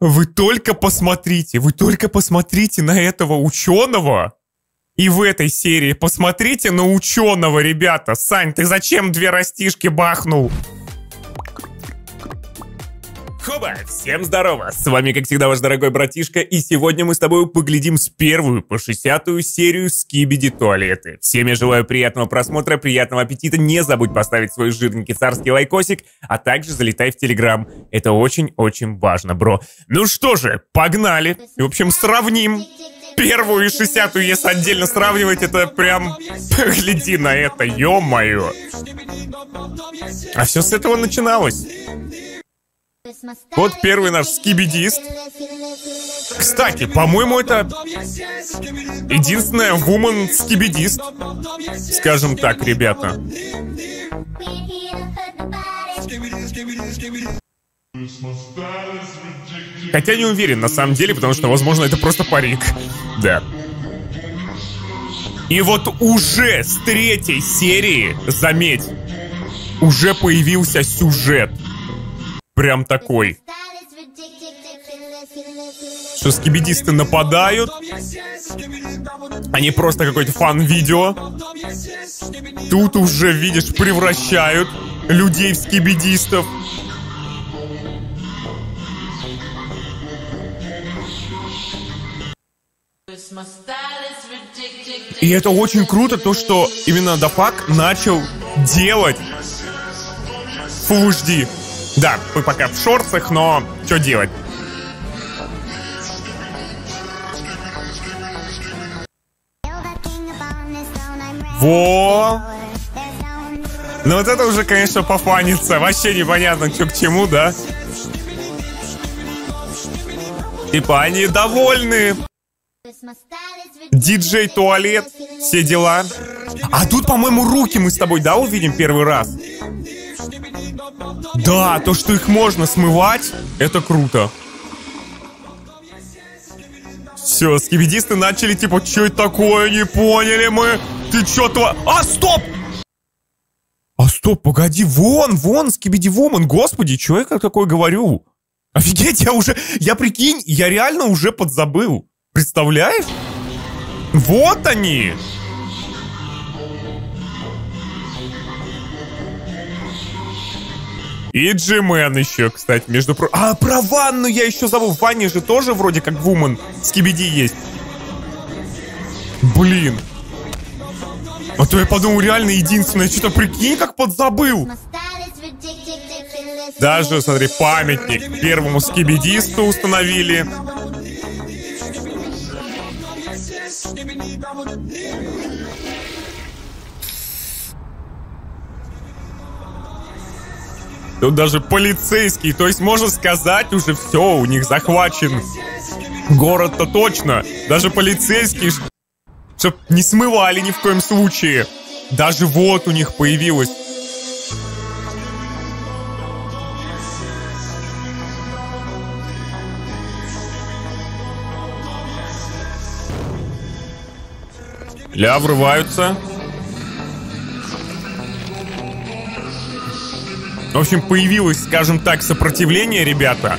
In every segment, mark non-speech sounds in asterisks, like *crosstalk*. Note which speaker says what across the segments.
Speaker 1: Вы только посмотрите, вы только посмотрите на этого ученого. И в этой серии посмотрите на ученого, ребята. Сань, ты зачем две растишки бахнул? Хоба! Всем здорово! С вами, как всегда, ваш дорогой братишка, и сегодня мы с тобой поглядим с первую по шестьдесятую серию Скибиди Туалеты. Всем я желаю приятного просмотра, приятного аппетита, не забудь поставить свой жирненький царский лайкосик, а также залетай в Телеграм. Это очень-очень важно, бро. Ну что же, погнали! В общем, сравним первую и шестьдесятую, если отдельно сравнивать, это прям... Гляди на это, ё-моё! А все с этого начиналось. Вот первый наш скибидист. Кстати, по-моему, это единственная вумен скибидист. Скажем так, ребята. Хотя не уверен на самом деле, потому что, возможно, это просто парик. Да. И вот уже с третьей серии, заметь, уже появился сюжет прям такой. Что скибидисты нападают. Они просто какой-то фан-видео. Тут уже, видишь, превращают людей в скибидистов. И это очень круто, то, что именно Дафак начал делать Full HD. Да, мы пока в шорцах, но что делать? Во! Ну вот это уже, конечно, пофанится. Вообще непонятно, что к чему, да? Типа они довольны. Диджей туалет, все дела. А тут, по-моему, руки мы с тобой, да, увидим первый раз? Да, то, что их можно смывать, это круто. Все, скибидисты начали, типа, что это такое, не поняли мы. Ты что тво... А, стоп! А, стоп, погоди, вон, вон, скибиди воман, господи, что я как такое говорю? Офигеть, я уже, я прикинь, я реально уже подзабыл. Представляешь? Вот они! И Джимен еще, кстати, между прочим. А, про ванну я еще забыл. В же тоже вроде как вумен скибиди есть. Блин. А то я подумал, реально единственное. Что-то прикинь, как подзабыл. Даже, смотри, памятник первому скибидисту установили. Тут даже полицейский, то есть можно сказать уже все, у них захвачен город-то точно. Даже полицейские, чтоб не смывали ни в коем случае. Даже вот у них появилось. Ля врываются. В общем, появилось, скажем так, сопротивление, ребята.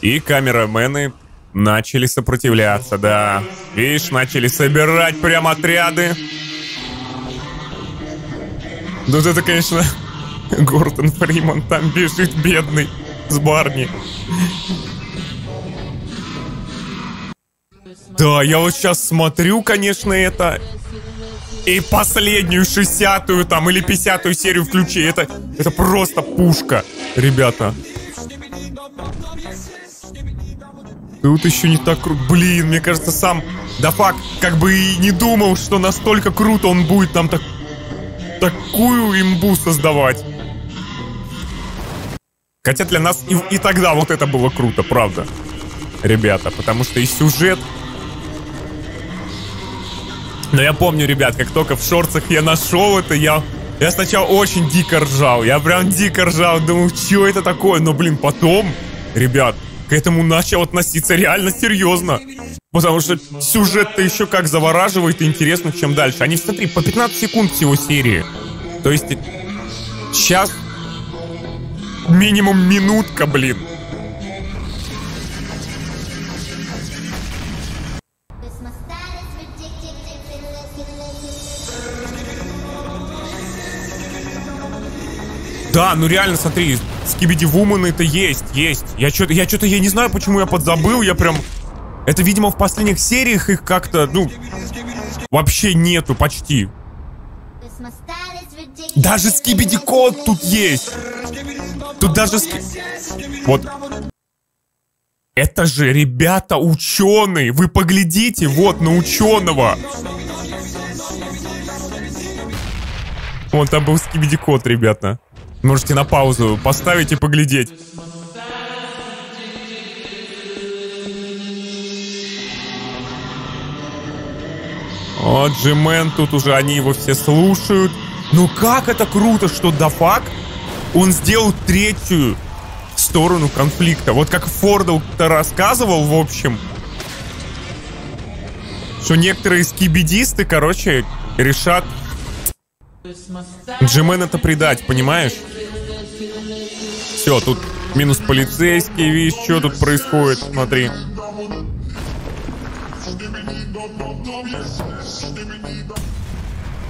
Speaker 1: И камерамены начали сопротивляться, да. Видишь, начали собирать прям отряды. Ну, это, конечно, *laughs* Гордон Фриман там бежит, бедный, с Барни. Да, я вот сейчас смотрю, конечно, это, и последнюю шестьдесятую там или пятьдесятую серию включи. Это, это просто пушка, ребята. Тут еще не так круто. Блин, мне кажется, сам Дафак как бы и не думал, что настолько круто он будет там так, такую имбу создавать. Хотя для нас и, и тогда вот это было круто, правда. Ребята, потому что и сюжет, но я помню, ребят, как только в шорцах я нашел это, я... Я сначала очень дико ржал. Я прям дико ржал. Думал, что это такое? Но, блин, потом, ребят, к этому начал относиться реально серьезно. Потому что сюжет-то еще как завораживает и интересно, чем дальше. Они, смотри, по 15 секунд всего серии. То есть сейчас минимум минутка, блин. Да, ну реально, смотри, Скибиди Вумен это есть, есть. Я что-то, я что-то, я не знаю, почему я подзабыл, я прям... Это, видимо, в последних сериях их как-то, ну, вообще нету почти. Даже Скибиди Код тут есть. Тут даже... Вот. Это же, ребята, ученые. Вы поглядите, вот, на ученого. Вон там был Скибиди Код, ребята. Можете на паузу поставить и поглядеть. О, Джимен, тут уже они его все слушают. Ну как это круто, что Дафак, он сделал третью сторону конфликта. Вот как Фордл-то рассказывал, в общем, что некоторые скибидисты, короче, решат Джимен это предать, понимаешь? Все, тут минус полицейский, видишь, что тут происходит, смотри.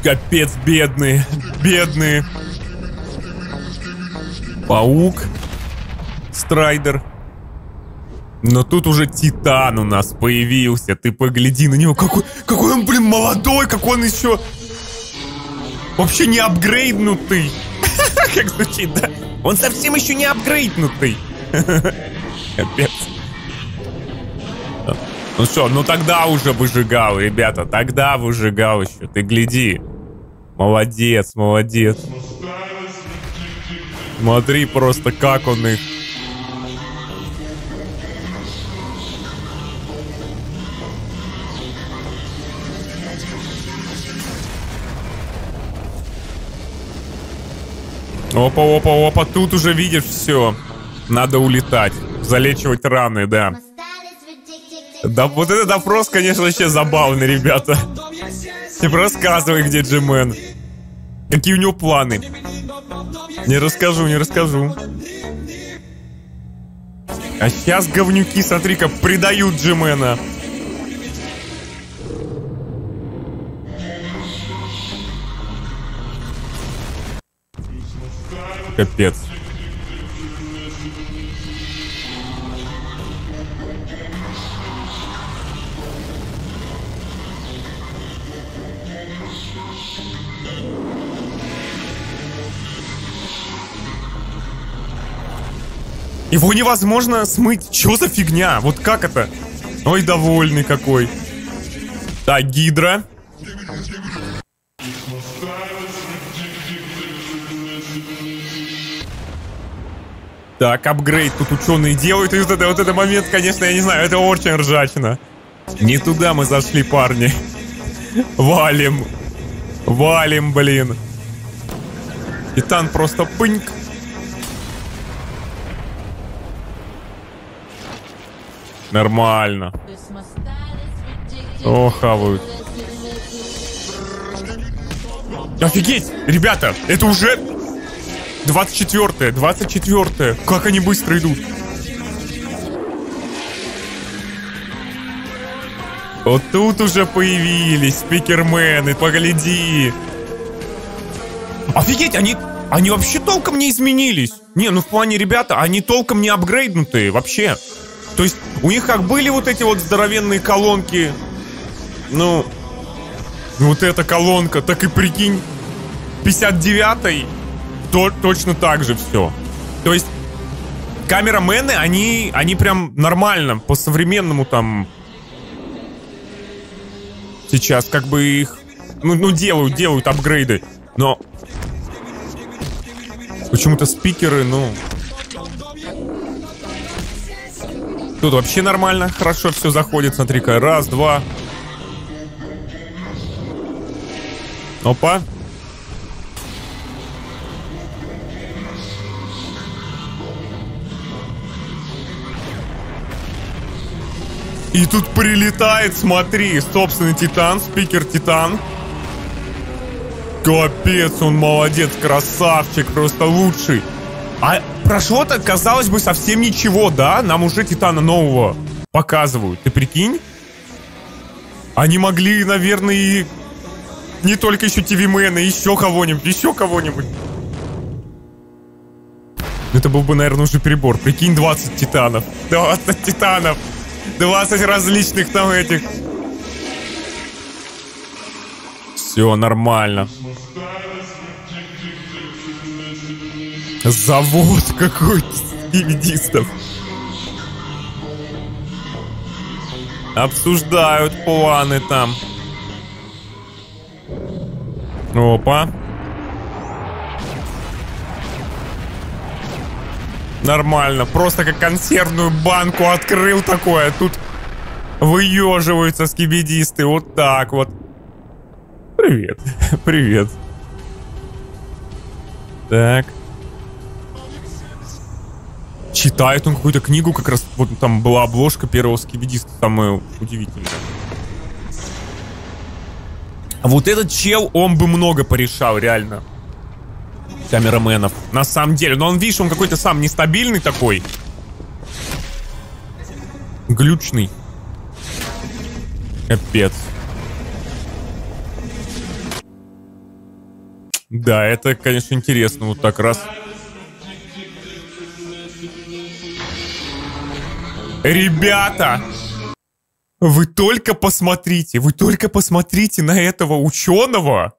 Speaker 1: Капец, бедные, бедные. Паук. Страйдер. Но тут уже Титан у нас появился. Ты погляди на него. Какой, какой он, блин, молодой, как он еще... Вообще не апгрейднутый. *laughs* Как звучит, да? Он совсем еще не апгрейднутый. *laughs* Капец. Ну что, ну тогда уже выжигал, ребята. Тогда выжигал еще. Ты гляди. Молодец, молодец. Смотри просто, как он их Опа, опа, опа, тут уже видишь все. Надо улетать. Залечивать раны, да. Да вот этот допрос, конечно, вообще забавный, ребята. Не рассказывай, где Джимен. Какие у него планы. Не расскажу, не расскажу. А сейчас говнюки, смотри-ка, предают Джимена. Капец. Его невозможно смыть. Что за фигня? Вот как это? Ой, довольный какой. Так, Гидра. Так, апгрейд тут ученые делают. И вот это, вот это момент, конечно, я не знаю, это очень ржачно. Не туда мы зашли, парни. Валим. Валим, блин. Титан просто пыньк. Нормально. О, хавают. Офигеть! Ребята, это уже 24-е, 24-е. Как они быстро идут. Вот тут уже появились спикермены, погляди. Офигеть, они, они вообще толком не изменились. Не, ну в плане, ребята, они толком не апгрейднутые вообще. То есть у них как были вот эти вот здоровенные колонки. Ну, вот эта колонка, так и прикинь, 59-й то, точно так же все. То есть камерамены, они, они прям нормально, по-современному там сейчас как бы их, ну, ну делают, делают апгрейды, но почему-то спикеры, ну... Тут вообще нормально, хорошо все заходит, смотри-ка, раз, два. Опа, И тут прилетает, смотри, собственный Титан, спикер Титан. Капец, он молодец, красавчик, просто лучший. А прошло-то, казалось бы, совсем ничего, да? Нам уже Титана нового показывают. Ты прикинь? Они могли, наверное, и не только еще ТВ-мены, еще кого-нибудь, еще кого-нибудь. Это был бы, наверное, уже перебор. Прикинь, 20 титанов. 20 титанов. 20 различных там этих. Все нормально. Завод какой-то скибидистов. Обсуждают планы там. Опа. Нормально. Просто как консервную банку открыл такое. Тут выеживаются скибидисты. Вот так вот. Привет. *laughs* Привет. Так. Читает он какую-то книгу, как раз вот там была обложка первого скибидиста, самое удивительное. А вот этот чел, он бы много порешал, реально. Камераменов. На самом деле. Но он, видишь, он какой-то сам нестабильный такой. Глючный. Капец. Да, это, конечно, интересно. Вот так раз. Ребята! Вы только посмотрите, вы только посмотрите на этого ученого.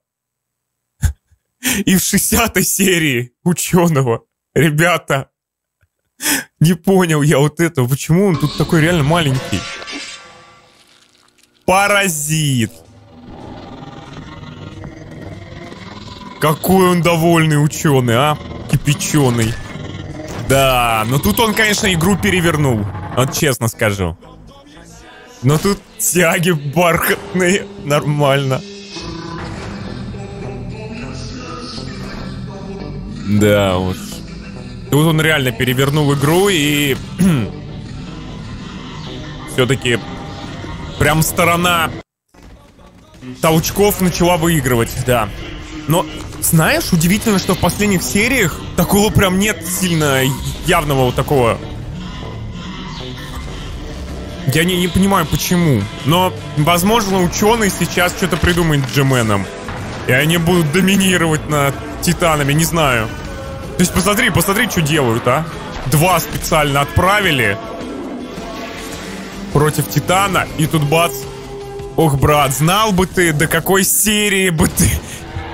Speaker 1: И в 60 серии ученого. Ребята, не понял я вот этого. Почему он тут такой реально маленький? Паразит. Какой он довольный ученый, а? Кипяченый. Да, но тут он, конечно, игру перевернул. Вот честно скажу. Но тут тяги бархатные. Нормально. Да уж. Тут он реально перевернул игру и... *clears throat* Все-таки прям сторона толчков начала выигрывать, да. Но знаешь, удивительно, что в последних сериях такого прям нет сильно явного вот такого я не, не понимаю, почему. Но, возможно, ученые сейчас что-то придумают с Джеменом. И они будут доминировать над титанами, не знаю. То есть посмотри, посмотри, что делают, а. Два специально отправили против Титана, и тут бац. Ох, брат, знал бы ты, до какой серии бы ты...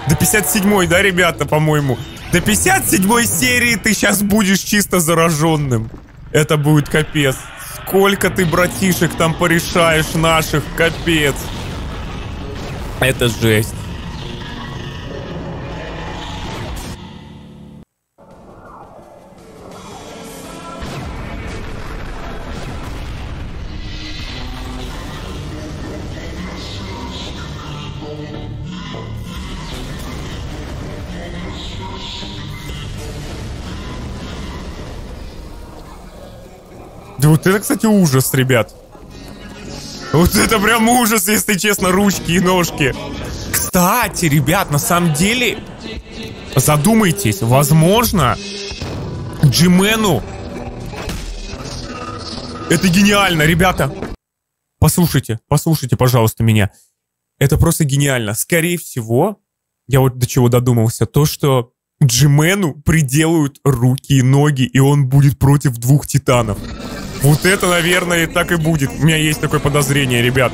Speaker 1: До 57-й, да, ребята, по-моему? До 57-й серии ты сейчас будешь чисто зараженным. Это будет капец. Сколько ты, братишек, там порешаешь наших, капец. Это жесть. Да вот это, кстати, ужас, ребят. Вот это прям ужас, если честно, ручки и ножки. Кстати, ребят, на самом деле, задумайтесь, возможно, Джимену это гениально, ребята. Послушайте, послушайте, пожалуйста, меня. Это просто гениально. Скорее всего, я вот до чего додумался, то, что Джимену приделают руки и ноги, и он будет против двух титанов. Вот это, наверное, так и будет. У меня есть такое подозрение, ребят.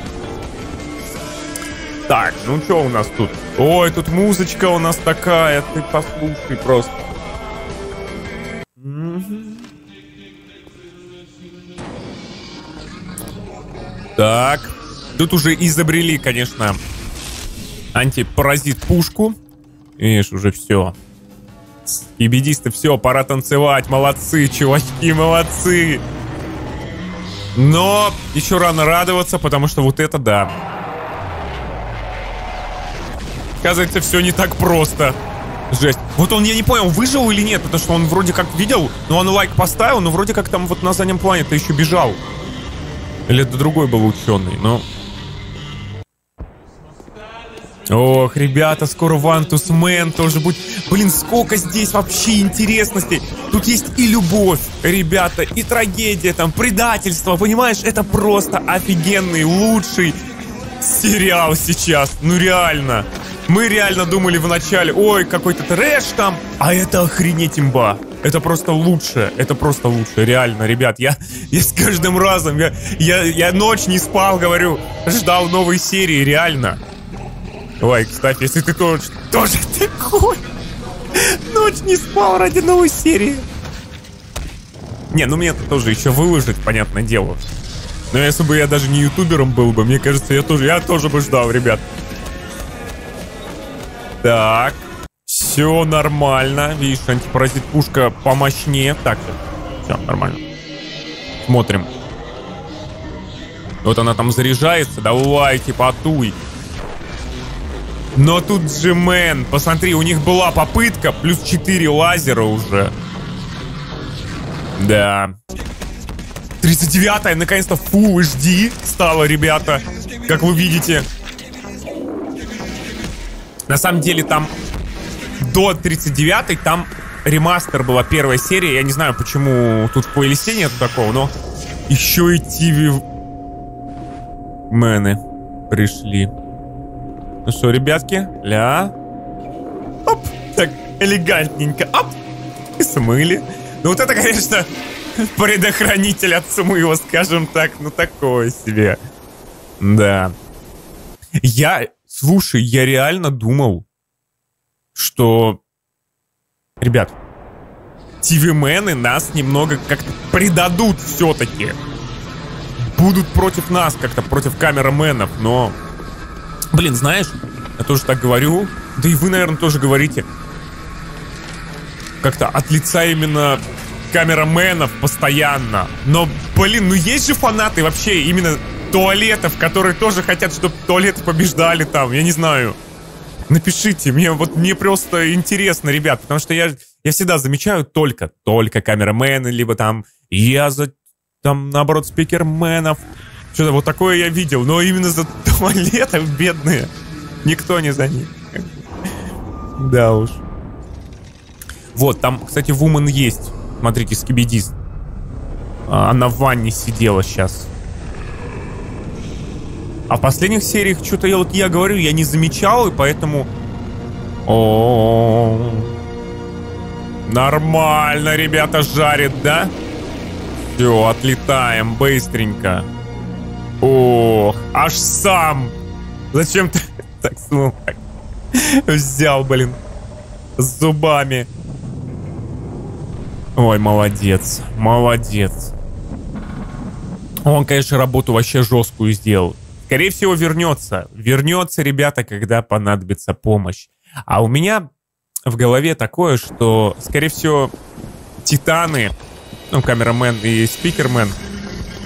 Speaker 1: Так, ну что у нас тут? Ой, тут музычка у нас такая. Ты послушай просто. Так. Тут уже изобрели, конечно, антипаразит пушку. Видишь, уже все. Скибидисты, все, пора танцевать. Молодцы, чувачки, молодцы. Но еще рано радоваться, потому что вот это да. Оказывается, все не так просто. Жесть. Вот он, я не понял, выжил или нет, потому что он вроде как видел, но он лайк поставил, но вроде как там вот на заднем плане-то еще бежал. Или это другой был ученый, но... Ох, ребята, скоро Вантуз Мэн тоже будет. Блин, сколько здесь вообще интересностей. Тут есть и любовь, ребята, и трагедия, там, предательство, понимаешь? Это просто офигенный, лучший сериал сейчас. Ну реально. Мы реально думали вначале, ой, какой-то трэш там, а это охренеть имба. это просто лучше, это просто лучше, реально, ребят, я, я с каждым разом, я, я, я ночь не спал, говорю, ждал новой серии, реально. Лайк ставь, если ты тоже, тоже *laughs* такой. Ночь не спал ради новой серии. Не, ну мне это тоже еще выложить, понятное дело. Но если бы я даже не ютубером был бы, мне кажется, я тоже, я тоже бы ждал, ребят. Так. Все нормально. Видишь, антипаразит пушка помощнее. Так, все, нормально. Смотрим. Вот она там заряжается. Давайте, потуй. Но тут же мэн. Посмотри, у них была попытка. Плюс 4 лазера уже. Да. 39-я, наконец-то, Full HD стала, ребята. Как вы видите. На самом деле там до 39-й там ремастер была первая серия. Я не знаю, почему тут в плейлисте нету такого, но еще и ТВ мены пришли. Ну что, ребятки, ля. Оп, так элегантненько, оп, и смыли. Ну вот это, конечно, *laughs* предохранитель от смыва, скажем так, ну такое себе. Да. Я, слушай, я реально думал, что... Ребят, ТВ-мены нас немного как-то предадут все-таки. Будут против нас как-то, против камераменов, но... Блин, знаешь, я тоже так говорю, да и вы, наверное, тоже говорите. Как-то от лица именно камераменов постоянно. Но, блин, ну есть же фанаты вообще именно туалетов, которые тоже хотят, чтобы туалеты побеждали там, я не знаю. Напишите, мне вот мне просто интересно, ребят, потому что я, я всегда замечаю только, только камерамены, либо там я за, там, наоборот, спикерменов. Что-то вот такое я видел, но именно за туалетов *laughs* бедные. Никто не за них. Да уж. Вот, там, кстати, Вумен есть. Смотрите, скибидист. А, она в ванне сидела сейчас. А в последних сериях что-то я вот я говорю, я не замечал, и поэтому... О, -о, -о. Нормально, ребята, жарит, да? Все, отлетаем быстренько. Ох, аж сам. Зачем ты *laughs* так смог? Взял, блин. С зубами. Ой, молодец, молодец. Он, конечно, работу вообще жесткую сделал. Скорее всего, вернется. Вернется, ребята, когда понадобится помощь. А у меня в голове такое, что, скорее всего, Титаны, ну, камерамен и спикермен,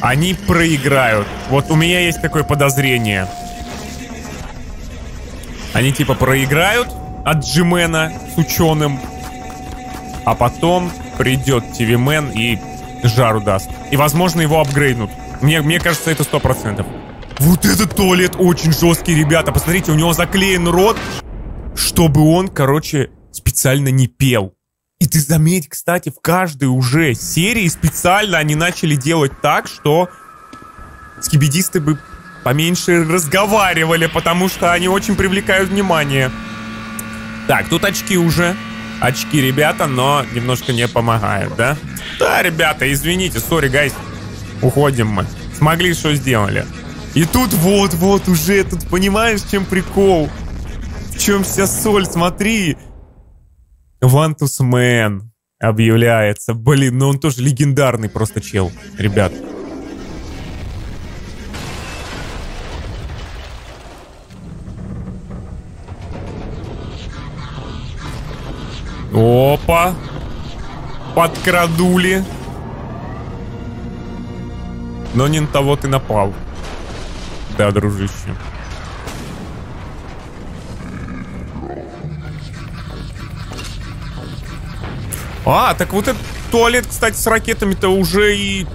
Speaker 1: они проиграют. Вот у меня есть такое подозрение. Они типа проиграют от Джимена с ученым, а потом придет ТВ-мен и жару даст. И, возможно, его апгрейднут. Мне, мне кажется, это сто процентов. Вот этот туалет очень жесткий, ребята. Посмотрите, у него заклеен рот, чтобы он, короче, специально не пел. И ты заметь, кстати, в каждой уже серии специально они начали делать так, что скибидисты бы поменьше разговаривали, потому что они очень привлекают внимание. Так, тут очки уже. Очки, ребята, но немножко не помогают, да? Да, ребята, извините, sorry, guys. Уходим мы. Смогли, что сделали. И тут вот-вот уже, тут понимаешь, чем прикол? В чем вся соль, смотри. Вантуз Мэн объявляется. Блин, ну он тоже легендарный просто чел, ребят. Опа! Подкрадули. Но не на того ты напал. Да, дружище. А, так вот этот туалет, кстати, с ракетами-то уже и...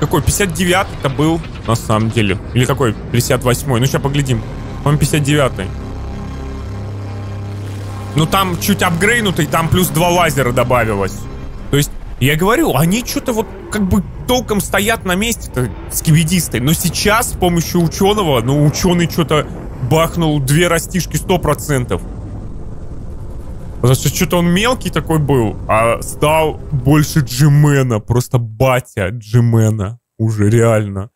Speaker 1: Какой, 59-й-то был, на самом деле. Или какой, 58-й. Ну, сейчас поглядим. Он 59-й. Ну, там чуть апгрейнутый, там плюс два лазера добавилось. То есть, я говорю, они что-то вот как бы толком стоят на месте-то скибидисты. Но сейчас с помощью ученого, ну, ученый что-то бахнул две растишки сто процентов. Потому что что-то он мелкий такой был, а стал больше Джимена. Просто батя Джимена. Уже реально.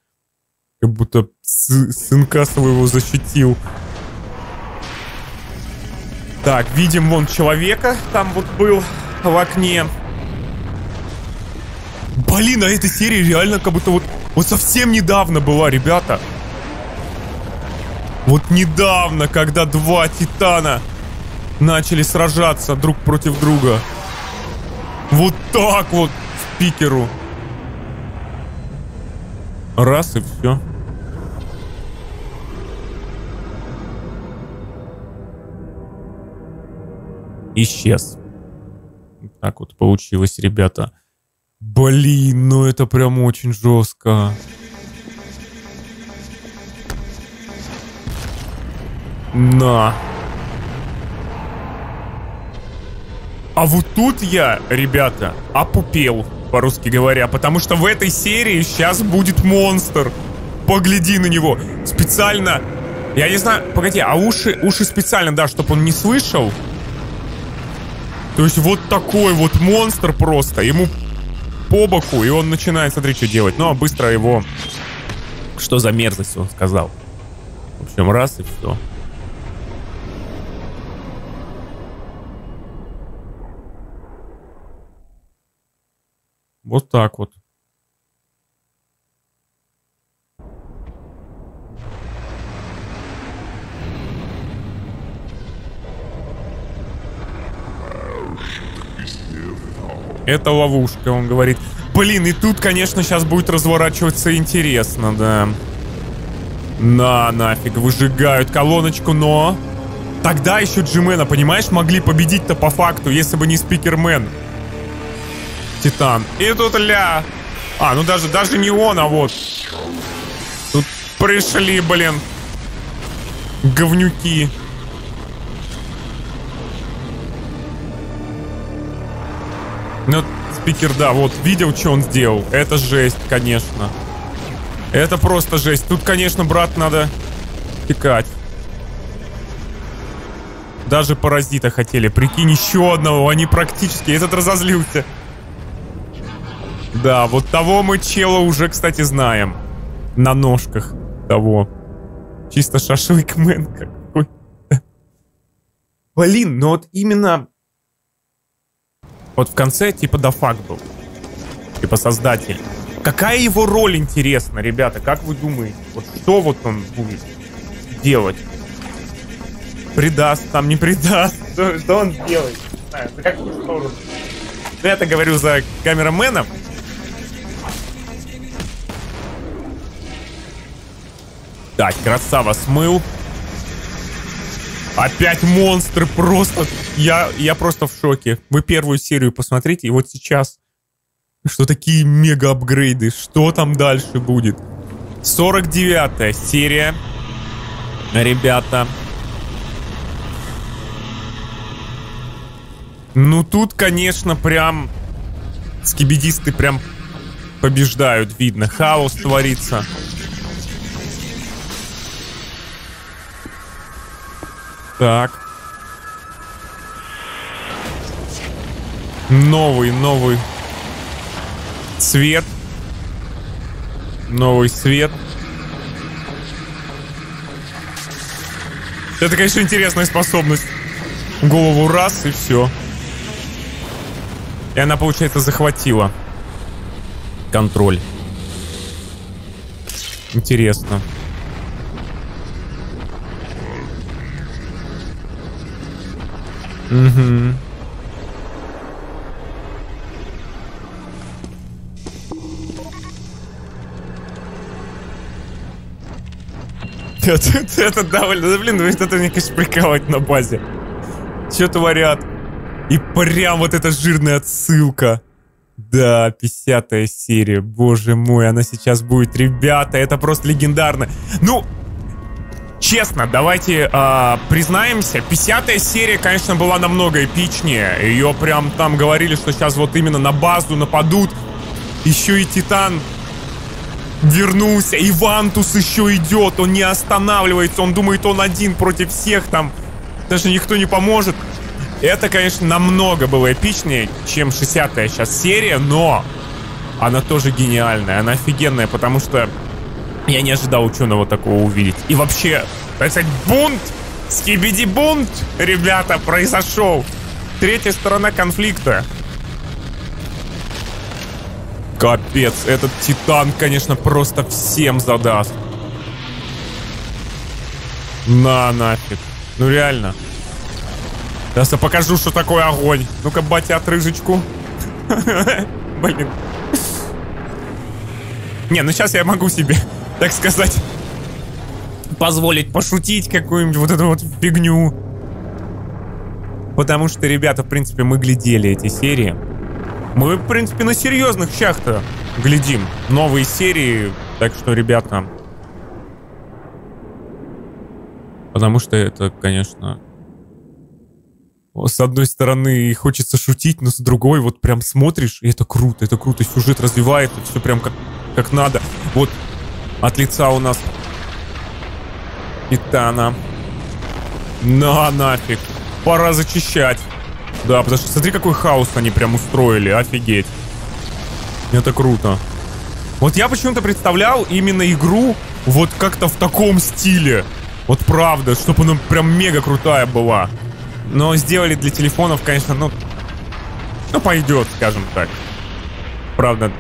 Speaker 1: Как будто сынка своего защитил. Так, видим вон человека. Там вот был в окне. Блин, а эта серия реально как будто вот, вот совсем недавно была, ребята. Вот недавно, когда два Титана начали сражаться друг против друга. Вот так вот в пикеру. Раз и все. Исчез. Так вот получилось, ребята. Блин, ну это прям очень жестко. На. А вот тут я, ребята, опупел, по-русски говоря, потому что в этой серии сейчас будет монстр. Погляди на него. Специально... Я не знаю, погоди, а уши, уши специально, да, чтобы он не слышал? То есть вот такой вот монстр просто. Ему по боку, и он начинает, смотри, что делать. Ну, а быстро его... Что за мерзость он сказал. В общем, раз и все. Вот так вот. Это ловушка, он говорит. Блин, и тут, конечно, сейчас будет разворачиваться интересно, да. На, нафиг, выжигают колоночку, но... Тогда еще Джимена, понимаешь, могли победить-то по факту, если бы не Спикермен. Титан. И тут ля. А, ну даже, даже не он, а вот. Тут пришли, блин. Говнюки. Ну, спикер, да, вот, видел, что он сделал? Это жесть, конечно. Это просто жесть. Тут, конечно, брат, надо текать. Даже паразита хотели. Прикинь, еще одного. Они практически... Этот разозлился. Да, вот того мы чела уже, кстати, знаем. На ножках того. Чисто шашлыкмен какой. Блин, ну вот именно... Вот в конце типа Дафак был. Типа создатель. Какая его роль интересна, ребята? Как вы думаете? Вот что вот он будет делать? Предаст, там не предаст. Что, что он делает? Не знаю, за какую сторону? Ну, я-то говорю за камераменом. Так, красава смыл. Опять монстры просто... Я, я просто в шоке. Вы первую серию посмотрите, и вот сейчас... Что такие мега-апгрейды? Что там дальше будет? 49 серия. Ребята. Ну тут, конечно, прям... Скибидисты прям побеждают, видно. Хаос творится. Так. Новый, новый цвет. Новый свет. Это, конечно, интересная способность. Голову раз и все. И она, получается, захватила контроль. Интересно. Угу. Это, довольно... Да, блин, это мне, конечно, прикалывать на базе. Что творят? И прям вот эта жирная отсылка. Да, 50 серия. Боже мой, она сейчас будет. Ребята, это просто легендарно. Ну, Честно, давайте э, признаемся, 50 серия, конечно, была намного эпичнее. Ее прям там говорили, что сейчас вот именно на базу нападут. Еще и Титан вернулся. И Вантус еще идет, он не останавливается. Он думает, он один против всех там. Даже никто не поможет. Это, конечно, намного было эпичнее, чем 60-я сейчас серия, но она тоже гениальная, она офигенная, потому что я не ожидал ученого такого увидеть. И вообще, так бунт, скибиди бунт, ребята, произошел. Третья сторона конфликта. Капец, этот Титан, конечно, просто всем задаст. На нафиг. Ну реально. Сейчас я покажу, что такое огонь. Ну-ка, батя, отрыжечку. *laughs* Блин. Не, ну сейчас я могу себе, так сказать, позволить пошутить какую-нибудь вот эту вот фигню. Потому что, ребята, в принципе, мы глядели эти серии. Мы, в принципе, на серьезных щах-то глядим. Новые серии. Так что, ребята... Потому что это, конечно... С одной стороны, хочется шутить, но с другой, вот прям смотришь, и это круто, это круто. Сюжет развивается, все прям как, как надо. Вот от лица у нас Титана. На нафиг. Пора зачищать. Да, потому что смотри, какой хаос они прям устроили. Офигеть. Это круто. Вот я почему-то представлял именно игру вот как-то в таком стиле. Вот правда, чтобы она прям мега крутая была. Но сделали для телефонов, конечно, ну... Ну, пойдет, скажем так. Правда,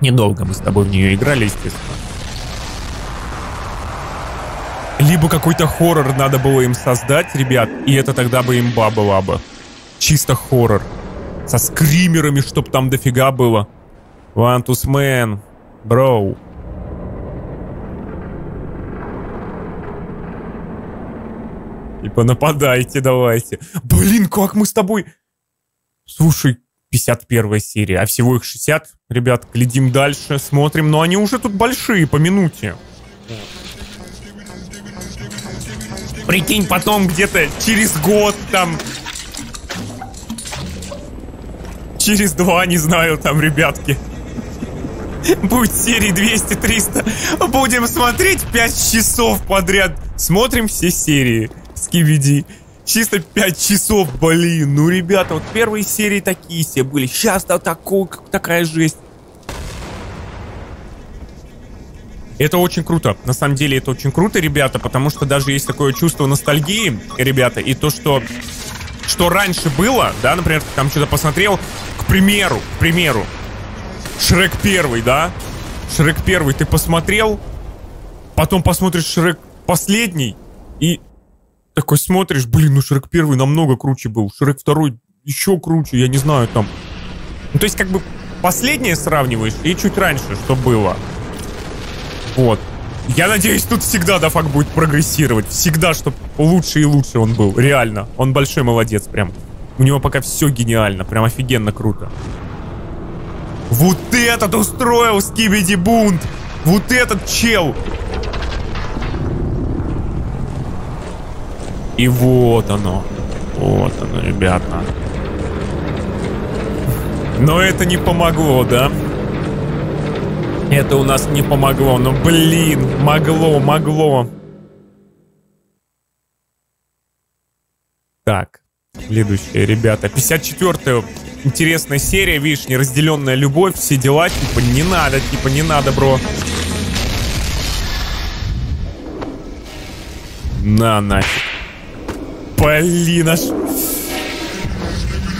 Speaker 1: недолго мы с тобой в нее играли, естественно. Либо какой-то хоррор надо было им создать, ребят, и это тогда бы имба была бы чисто хоррор. Со скримерами, чтоб там дофига было. Вантус мэн, броу. Типа нападайте, давайте. Блин, как мы с тобой... Слушай, 51 серия, а всего их 60. Ребят, глядим дальше, смотрим. Но они уже тут большие по минуте. Прикинь, потом где-то через год там через два, не знаю, там, ребятки. Будет серии 200-300. Будем смотреть 5 часов подряд. Смотрим все серии. Скибиди. Чисто 5 часов, блин. Ну, ребята, вот первые серии такие все были. Сейчас-то такой, такая жесть. Это очень круто. На самом деле это очень круто, ребята, потому что даже есть такое чувство ностальгии, ребята, и то, что что раньше было, да, например, там что-то посмотрел, к примеру, к примеру, Шрек первый, да, Шрек первый ты посмотрел, потом посмотришь Шрек последний, и такой смотришь, блин, ну Шрек первый намного круче был, Шрек второй еще круче, я не знаю, там. Ну, то есть, как бы, последнее сравниваешь и чуть раньше, что было. Вот. Я надеюсь, тут всегда Дафак будет прогрессировать. Всегда, чтобы лучше и лучше он был. Реально. Он большой молодец прям. У него пока все гениально. Прям офигенно круто. Вот этот устроил Скибиди Бунт! Вот этот чел! И вот оно. Вот оно, ребята. Но это не помогло, да? Это у нас не помогло. Ну, блин, могло, могло. Так, следующая, ребята. 54-я интересная серия, видишь, неразделенная любовь, все дела, типа, не надо, типа, не надо, бро. На, нафиг. Блин, аж...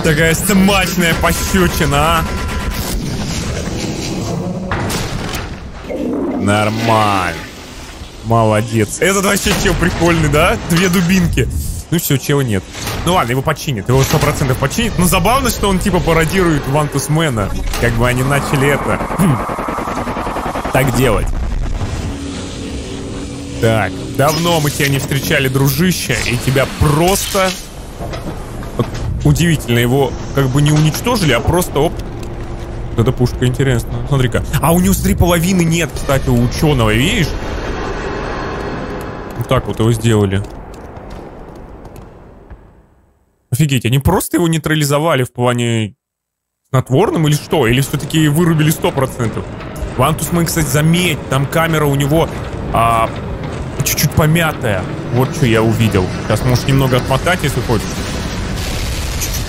Speaker 1: Такая смачная пощечина, а? Нормально. Молодец. Этот вообще чел прикольный, да? Две дубинки. Ну все, чего нет. Ну ладно, его починит. Его сто процентов починит. Но забавно, что он типа пародирует Вантусмена. Как бы они начали это... так делать. Так, давно мы тебя не встречали, дружище, и тебя просто... Удивительно, его как бы не уничтожили, а просто оп, эта пушка интересно. Смотри-ка. А у него, смотри, половины нет, кстати, у ученого, видишь? Вот так вот его сделали. Офигеть, они просто его нейтрализовали в плане снотворным или что? Или все-таки вырубили 100%? Вантус мы, кстати, заметь, там камера у него а, чуть-чуть помятая. Вот что я увидел. Сейчас можешь немного отмотать, если хочешь.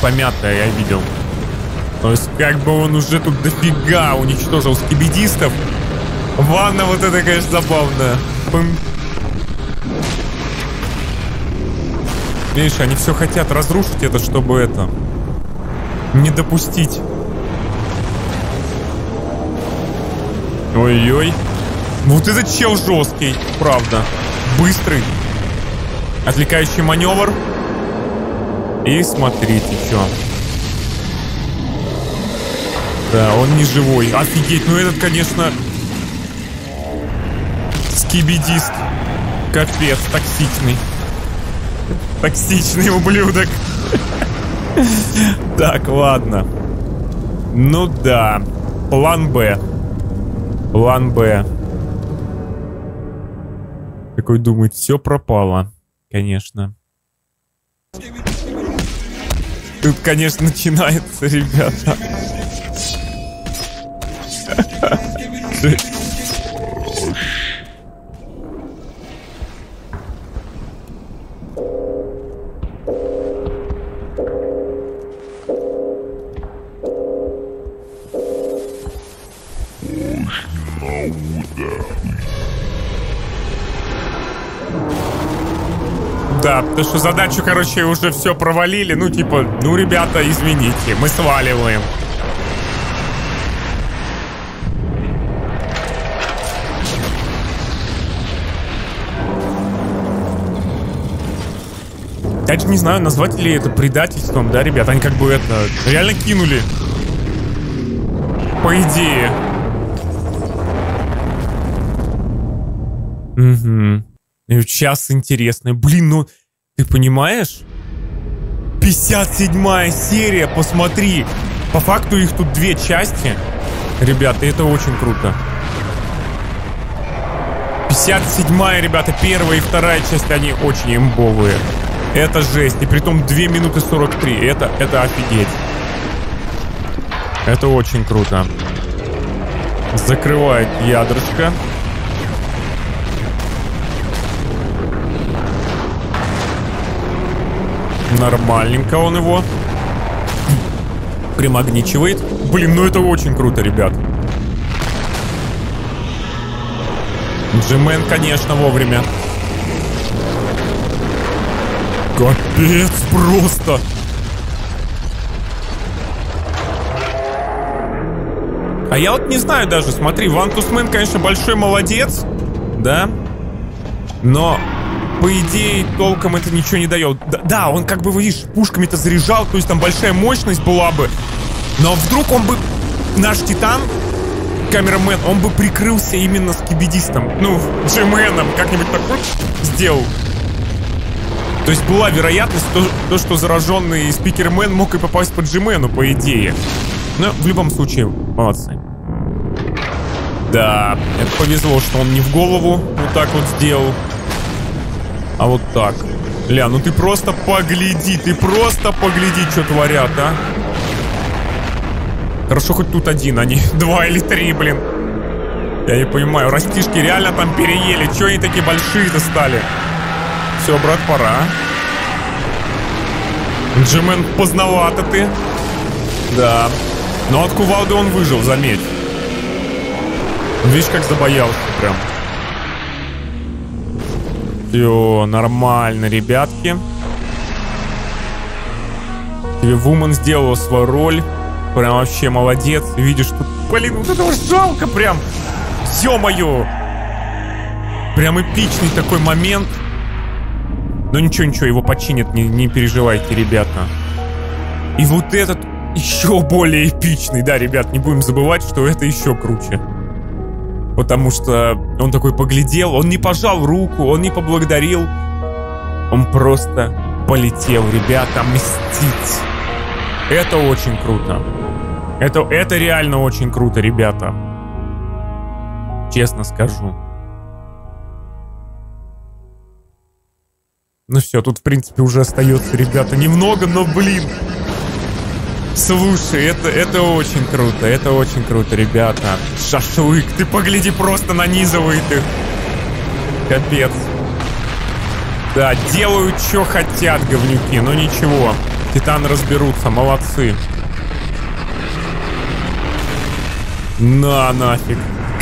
Speaker 1: помятая, я видел. То есть, как бы он уже тут дофига уничтожил скибидистов. Ванна вот это, конечно, забавная. Пым. Видишь, они все хотят разрушить это, чтобы это... Не допустить. Ой-ой. Вот этот чел жесткий, правда. Быстрый. Отвлекающий маневр. И смотрите, что. Да, он не живой. Офигеть, ну этот, конечно... Скибидист. Капец, токсичный. Токсичный ублюдок. *laughs* Так, ладно. Ну да. План Б. План Б. Такой думает, все пропало. Конечно. Тут, конечно, начинается, ребята. Да, потому что задачу, короче, уже все провалили. Ну, типа, ну, ребята, извините, мы сваливаем. Даже не знаю, назвать ли это предательством, да, ребят? Они как бы это реально кинули. По идее. Угу. И сейчас интересно. Блин, ну, ты понимаешь? 57 серия, посмотри. По факту их тут две части. Ребята, это очень круто. 57 ребята, первая и вторая часть, они очень имбовые. Это жесть. И при том 2 минуты 43. Это, это офигеть. Это очень круто. Закрывает ядрышко. Нормальненько он его. Примагничивает. Блин, ну это очень круто, ребят. Джимен, конечно, вовремя. Капец просто. А я вот не знаю даже, смотри, Вантусмен, конечно, большой молодец, да? Но, по идее, толком это ничего не дает. Да, да он как бы, видишь, пушками-то заряжал, то есть там большая мощность была бы. Но вдруг он бы, наш Титан, камерамен, он бы прикрылся именно скибидистом. Ну, джеменом, как-нибудь так сделал. То есть была вероятность, то, то что зараженный спикермен мог и попасть под Джимену, по идее. Но в любом случае, молодцы. Да, это повезло, что он не в голову вот так вот сделал. А вот так. Ля, ну ты просто погляди, ты просто погляди, что творят, а. Хорошо, хоть тут один, а не *laughs* два или три, блин. Я не понимаю, растишки реально там переели. Че они такие большие-то стали? Все, брат, пора. Джимен, поздновато ты. Да. Но от кувалды он выжил, заметь. Видишь, как забоялся прям. Все, нормально, ребятки. Тебе Вумен сделала свою роль. Прям вообще молодец. Видишь, тут, блин, вот этого жалко прям. Ё-моё. Прям эпичный такой момент. Но ничего, ничего, его починят, не, не переживайте, ребята. И вот этот еще более эпичный, да, ребят, не будем забывать, что это еще круче. Потому что он такой поглядел, он не пожал руку, он не поблагодарил. Он просто полетел, ребята, мстить. Это очень круто. Это, это реально очень круто, ребята. Честно скажу. Ну все, тут в принципе уже остается, ребята, немного, но блин. Слушай, это, это очень круто, это очень круто, ребята. Шашлык, ты погляди, просто нанизывает их. Капец. Да, делают, что хотят, говнюки, но ничего. Титаны разберутся, молодцы. На нафиг.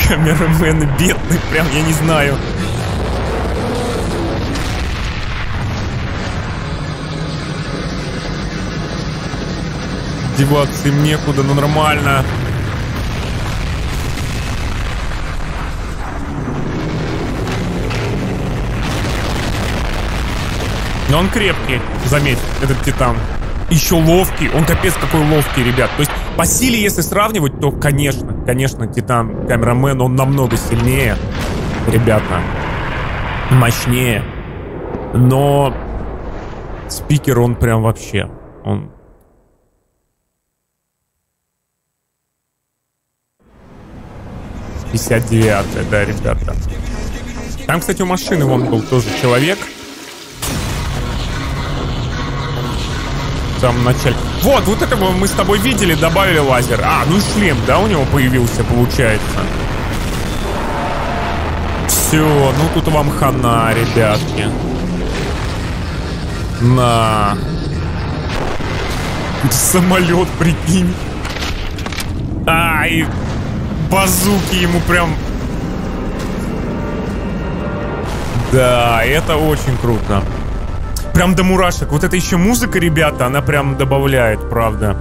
Speaker 1: Камерамены бедные, прям я не знаю. Деваться им некуда, ну нормально. Но он крепкий, заметь, этот Титан. Еще ловкий, он капец какой ловкий, ребят. То есть по силе, если сравнивать, то, конечно, конечно, Титан Камерамен, он намного сильнее, ребята. Мощнее. Но спикер, он прям вообще, он 59 да, ребята. Там, кстати, у машины вон был тоже человек. Самом начале. Вот, вот этого мы с тобой видели, добавили лазер. А, ну и шлем, да, у него появился, получается. Все, ну тут вам хана, ребятки. На. Самолет, прикинь. Ай, базуки ему прям... Да, это очень круто. Прям до мурашек. Вот это еще музыка, ребята, она прям добавляет, правда.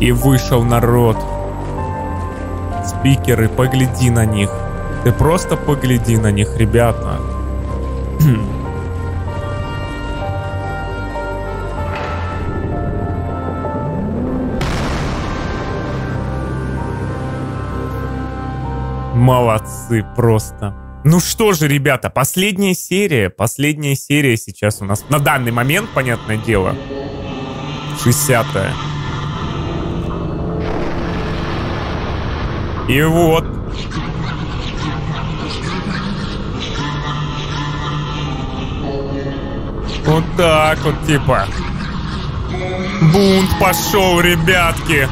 Speaker 1: И вышел народ. Спикеры, погляди на них. Ты просто погляди на них, ребята. *clears throat* Молодцы просто. Ну что же, ребята, последняя серия. Последняя серия сейчас у нас на данный момент, понятное дело. 60-я. И вот. Вот так вот, типа. Бунт пошел, ребятки.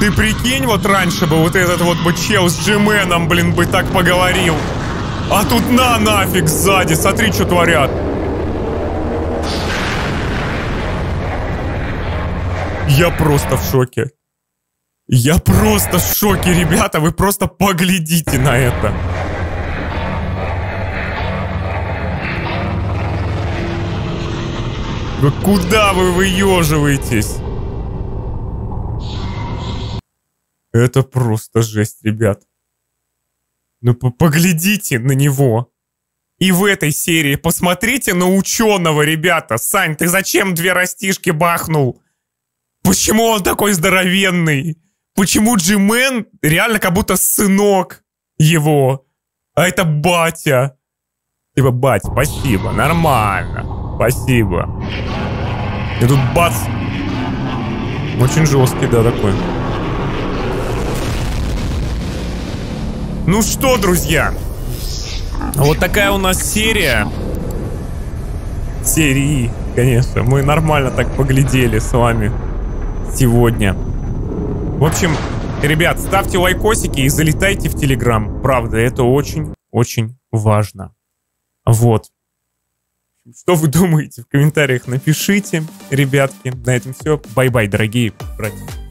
Speaker 1: Ты прикинь, вот раньше бы вот этот вот бы чел с Джименом, блин, бы так поговорил. А тут на нафиг сзади, смотри, что творят. Я просто в шоке. Я просто в шоке, ребята, вы просто поглядите на это. Куда вы выеживаетесь? Это просто жесть, ребят. Ну поглядите на него. И в этой серии посмотрите на ученого, ребята. Сань, ты зачем две растишки бахнул? Почему он такой здоровенный? Почему Джимен реально как будто сынок его? А это батя. Типа, бать, спасибо, нормально. Спасибо. И тут бац. Очень жесткий, да, такой. Ну что, друзья, вот такая у нас серия. Серии, конечно. Мы нормально так поглядели с вами сегодня. В общем, ребят, ставьте лайкосики и залетайте в Телеграм. Правда, это очень-очень важно. Вот. Что вы думаете в комментариях, напишите, ребятки. На этом все. Bye-bye, дорогие братья.